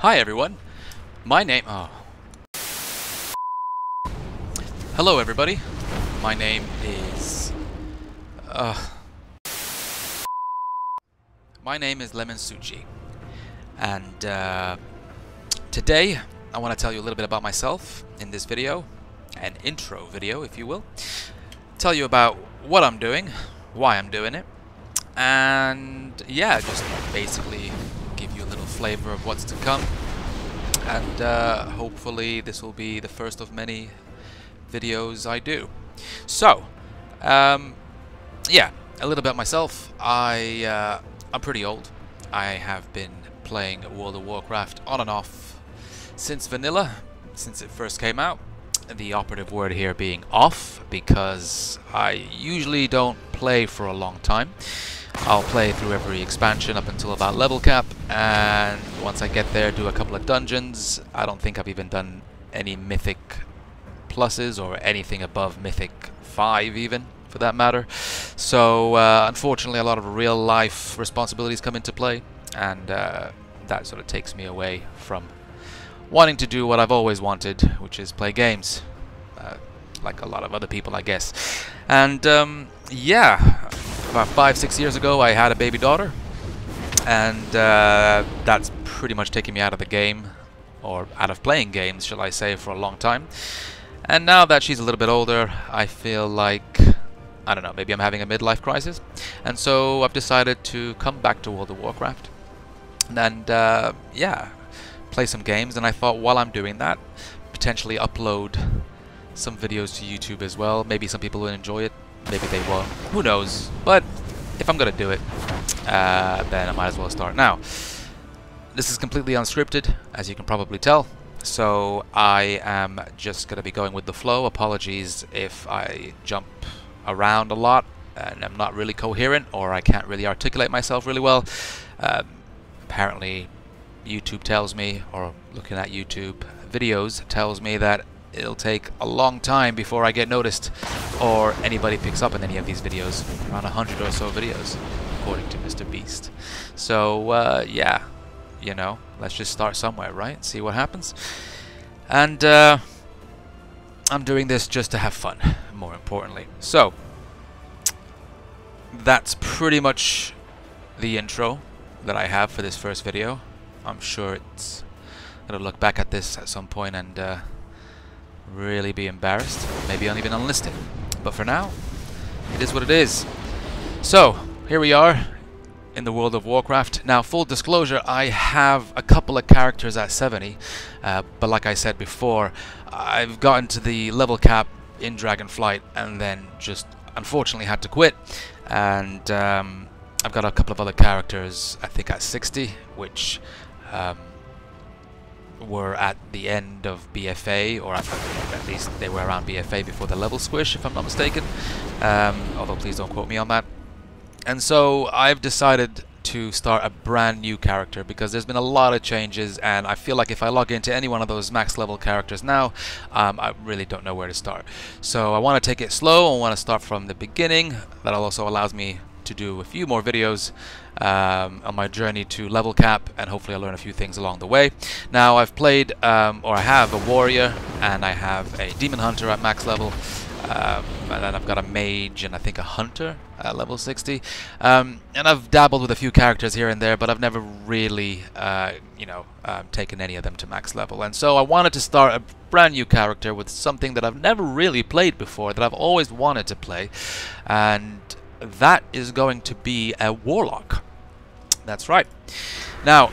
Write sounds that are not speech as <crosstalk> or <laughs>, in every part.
Hi everyone. My name oh. Hello everybody. My name is uh My name is Lemon Suci. And uh, today I want to tell you a little bit about myself in this video, an intro video if you will. Tell you about what I'm doing, why I'm doing it, and yeah, just basically flavor of what's to come. And uh, hopefully this will be the first of many videos I do. So, um, yeah, a little about myself. I, uh, I'm pretty old. I have been playing World of Warcraft on and off since vanilla, since it first came out. The operative word here being off, because I usually don't play for a long time. I'll play through every expansion up until about level cap, and once I get there, do a couple of dungeons. I don't think I've even done any mythic pluses or anything above mythic 5 even for that matter. So uh, unfortunately a lot of real life responsibilities come into play and uh, that sort of takes me away from wanting to do what I've always wanted, which is play games. Uh, like a lot of other people, I guess. And um, yeah, about five, six years ago, I had a baby daughter, and uh, that's pretty much taken me out of the game, or out of playing games, shall I say, for a long time. And now that she's a little bit older, I feel like, I don't know, maybe I'm having a midlife crisis. And so I've decided to come back to World of Warcraft. And uh, yeah, play some games. And I thought while I'm doing that, potentially upload some videos to YouTube as well. Maybe some people will enjoy it. Maybe they won't. Who knows? But if I'm to do it, uh, then I might as well start now. This is completely unscripted, as you can probably tell. So I am just to be going with the flow. Apologies if I jump around a lot and I'm not really coherent or I can't really articulate myself really well. Um, apparently YouTube tells me, or looking at YouTube videos tells me that it'll take a long time before I get noticed or anybody picks up in any of these videos. Around a hundred or so videos, according to Mr. Beast. So, uh, yeah, you know, let's just start somewhere, right? See what happens. And uh, I'm doing this just to have fun, more importantly. So, that's pretty much the intro that I have for this first video. I'm sure it's gonna look back at this at some point and uh, really be embarrassed. Maybe I'll even unlist it. But for now, it is what it is. So, here we are in the world of Warcraft. Now, full disclosure, I have a couple of characters at 70, uh, but like I said before, I've gotten to the level cap in Dragonflight and then just unfortunately had to quit. And um, I've got a couple of other characters, I think at 60, which um, were at the end of BFA, or at, least they were around BFA before the level squish, if I'm not mistaken. Um, although please don't quote me on that. And so I've decided to start a brand new character because there's been a lot of changes and I feel like if I log into any one of those max level characters now um, I really don't know where to start so I want to take it slow I want to start from the beginning that also allows me to do a few more videos um, on my journey to level cap and hopefully I'll learn a few things along the way. Now I've played, um, or I have a warrior and I have a demon hunter at max level um, and then I've got a mage and I think a hunter at level 60 um, and I've dabbled with a few characters here and there but I've never really uh, you know um, taken any of them to max level and so I wanted to start a brand new character with something that I've never really played before that I've always wanted to play and that is going to be a Warlock. That's right. Now,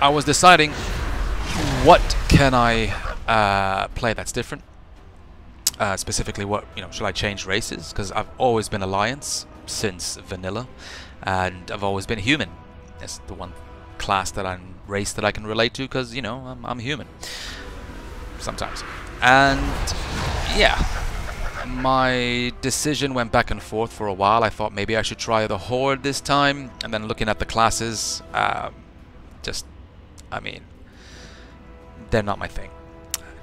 I was deciding what can I uh, play that's different. Uh, specifically, what you know, should I change races? Because I've always been Alliance since Vanilla, and I've always been human. It's the one class that I'm race that I can relate to because you know I'm, I'm human sometimes. And yeah, my decision went back and forth for a while. I thought maybe I should try the Horde this time, and then looking at the classes, um, just, I mean, they're not my thing,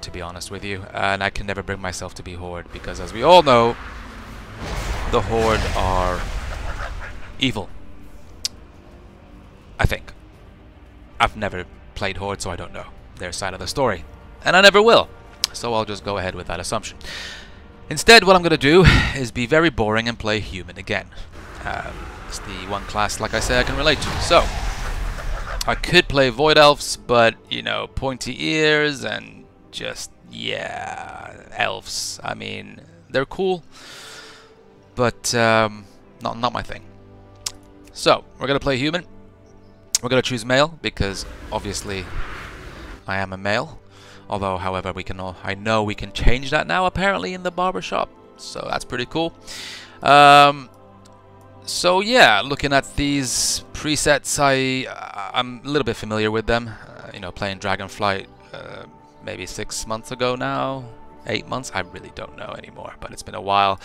to be honest with you. And I can never bring myself to be Horde, because as we all know, the Horde are evil. I think. I've never played Horde, so I don't know their side of the story. And I never will. So I'll just go ahead with that assumption. Instead, what I'm going to do is be very boring and play Human again. Um, it's the one class, like I say, I can relate to. So, I could play Void Elves, but, you know, pointy ears and just, yeah, elves. I mean, they're cool, but um, not, not my thing. So, we're going to play Human. We're going to choose male, because obviously I am a male. Although, however, we can all, I know we can change that now apparently in the barbershop. So that's pretty cool. Um, so yeah, looking at these presets, I I'm a little bit familiar with them. Uh, you know, playing Dragonflight uh, maybe six months ago now, eight months. I really don't know anymore, but it's been a while.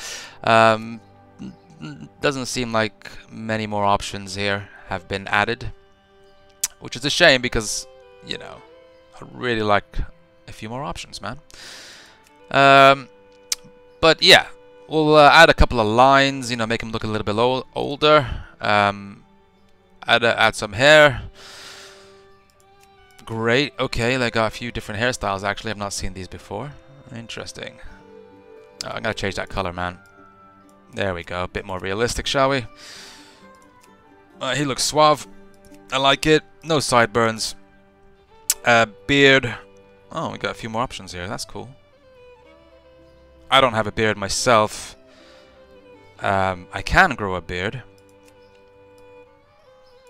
Um, doesn't seem like many more options here have been added, which is a shame because you know I really like a few more options, man. Um, but yeah, we'll uh, add a couple of lines, you know, make him look a little bit older. Um, add, uh, add some hair. Great, okay, they got a few different hairstyles actually, I've not seen these before. Interesting. Oh, I'm gonna change that color, man. There we go, a bit more realistic, shall we? Uh, he looks suave. I like it. No sideburns. Uh, beard. Oh, we got a few more options here. That's cool. I don't have a beard myself. Um, I can grow a beard.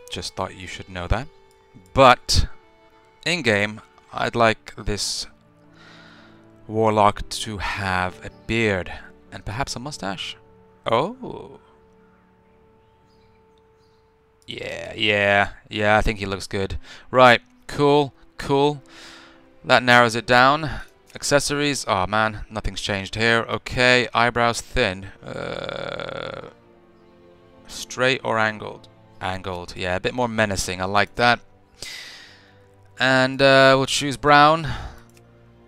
Just thought you should know that. But, in-game, I'd like this warlock to have a beard and perhaps a mustache. Oh. Yeah, yeah, yeah, I think he looks good. Right, cool, cool. That narrows it down. Accessories. Oh man, nothing's changed here. Okay, eyebrows thin. Uh, straight or angled? Angled. Yeah, a bit more menacing. I like that. And uh, we'll choose brown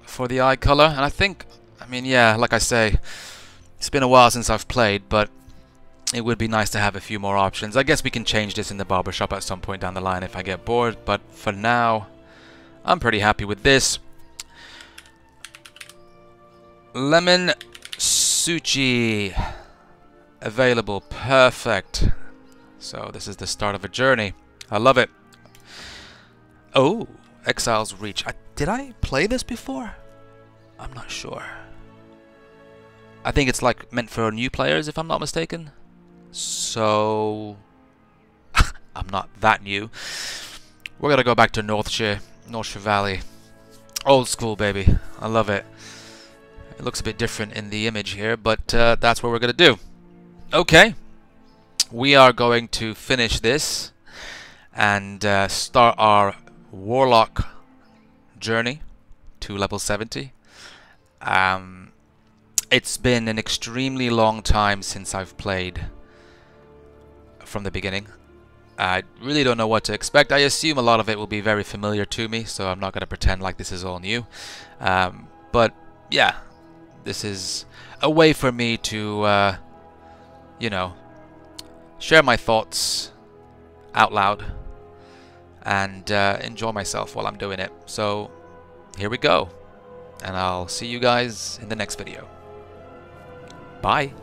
for the eye color. And I think, I mean, yeah, like I say, it's been a while since I've played, but it would be nice to have a few more options. I guess we can change this in the barbershop at some point down the line if I get bored, but for now, I'm pretty happy with this. Lemon Suci. Available. Perfect. So this is the start of a journey. I love it. Oh, Exile's Reach. I, did I play this before? I'm not sure. I think it's like meant for new players if I'm not mistaken. So <laughs> I'm not that new. We're gonna go back to Northshire. North Valley. Old school, baby. I love it. It looks a bit different in the image here, but uh, that's what we're going to do. Okay. We are going to finish this and uh, start our Warlock journey to level 70. Um, it's been an extremely long time since I've played from the beginning. I really don't know what to expect. I assume a lot of it will be very familiar to me, so I'm not going to pretend like this is all new. Um, but yeah, this is a way for me to, uh, you know, share my thoughts out loud and uh, enjoy myself while I'm doing it. So here we go. And I'll see you guys in the next video. Bye.